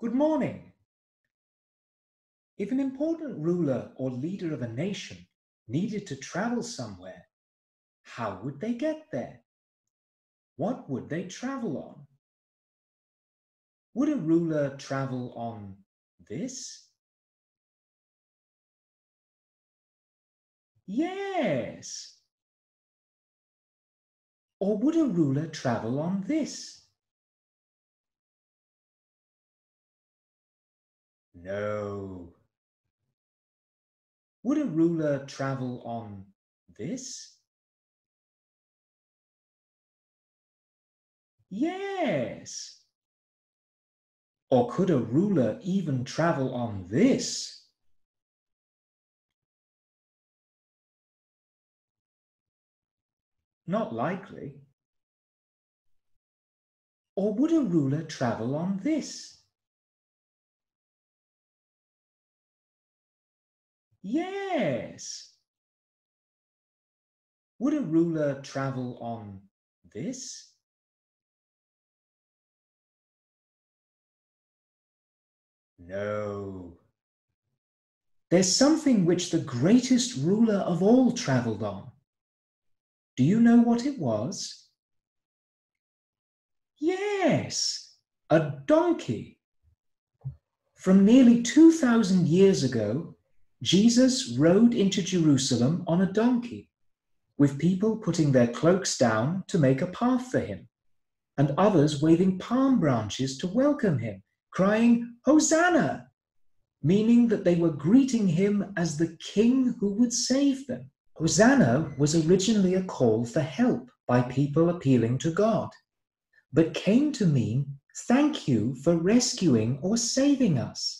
Good morning. If an important ruler or leader of a nation needed to travel somewhere, how would they get there? What would they travel on? Would a ruler travel on this? Yes. Or would a ruler travel on this? No. Would a ruler travel on this? Yes. Or could a ruler even travel on this? Not likely. Or would a ruler travel on this? Yes. Would a ruler travel on this? No. There's something which the greatest ruler of all travelled on. Do you know what it was? Yes, a donkey. From nearly 2,000 years ago, Jesus rode into Jerusalem on a donkey, with people putting their cloaks down to make a path for him, and others waving palm branches to welcome him, crying, Hosanna! meaning that they were greeting him as the king who would save them. Hosanna was originally a call for help by people appealing to God, but came to mean thank you for rescuing or saving us.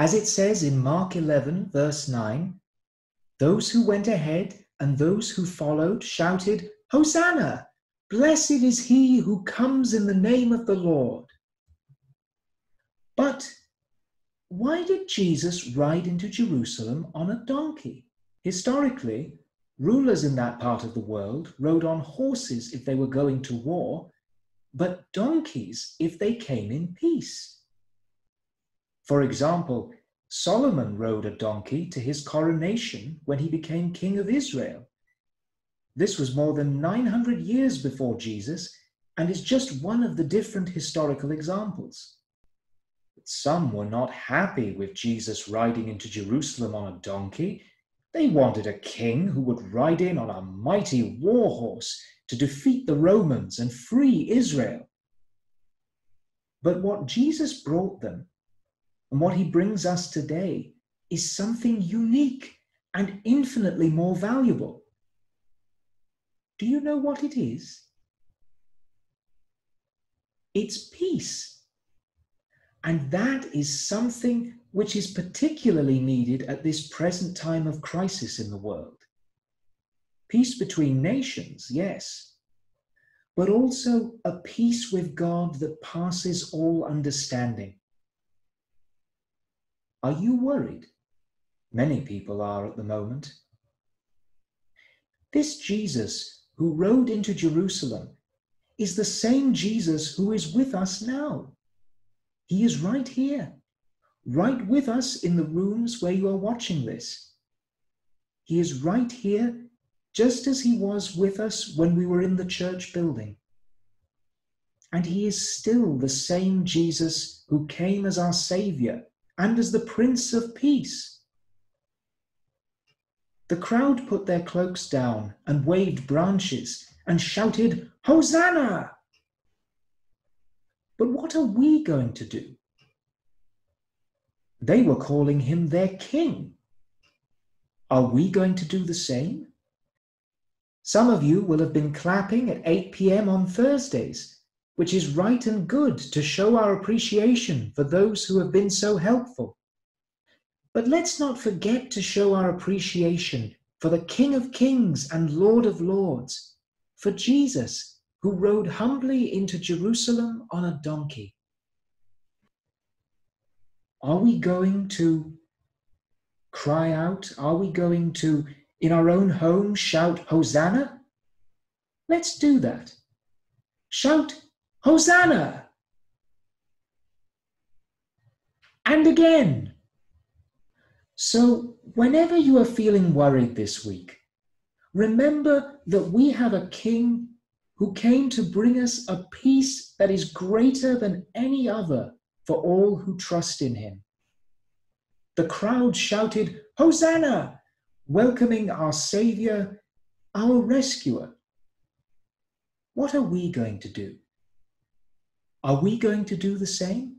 As it says in Mark 11, verse 9, those who went ahead and those who followed shouted, Hosanna! Blessed is he who comes in the name of the Lord. But why did Jesus ride into Jerusalem on a donkey? Historically, rulers in that part of the world rode on horses if they were going to war, but donkeys if they came in peace. For example, Solomon rode a donkey to his coronation when he became king of Israel. This was more than 900 years before Jesus and is just one of the different historical examples. But some were not happy with Jesus riding into Jerusalem on a donkey. They wanted a king who would ride in on a mighty war horse to defeat the Romans and free Israel. But what Jesus brought them and what he brings us today is something unique and infinitely more valuable. Do you know what it is? It's peace. And that is something which is particularly needed at this present time of crisis in the world. Peace between nations, yes, but also a peace with God that passes all understanding. Are you worried? Many people are at the moment. This Jesus who rode into Jerusalem is the same Jesus who is with us now. He is right here, right with us in the rooms where you are watching this. He is right here, just as he was with us when we were in the church building. And he is still the same Jesus who came as our Savior and as the Prince of Peace. The crowd put their cloaks down and waved branches and shouted, Hosanna! But what are we going to do? They were calling him their king. Are we going to do the same? Some of you will have been clapping at 8 p.m. on Thursdays which is right and good to show our appreciation for those who have been so helpful. But let's not forget to show our appreciation for the King of Kings and Lord of Lords, for Jesus, who rode humbly into Jerusalem on a donkey. Are we going to cry out? Are we going to, in our own home, shout Hosanna? Let's do that. Shout Hosanna! and again. So, whenever you are feeling worried this week, remember that we have a King who came to bring us a peace that is greater than any other for all who trust in him. The crowd shouted, Hosanna, welcoming our Savior, our rescuer. What are we going to do? Are we going to do the same?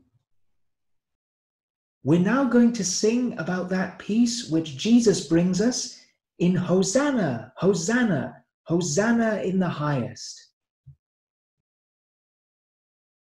We're now going to sing about that peace which Jesus brings us in Hosanna, Hosanna, Hosanna in the highest.